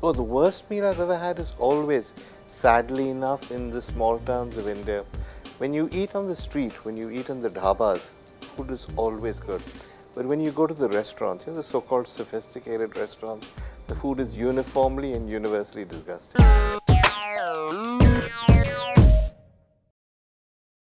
Oh, the worst meal I've ever had is always, sadly enough, in the small towns of India. When you eat on the street, when you eat in the dhabas, food is always good. But when you go to the restaurants, you know, the so-called sophisticated restaurants, the food is uniformly and universally disgusting.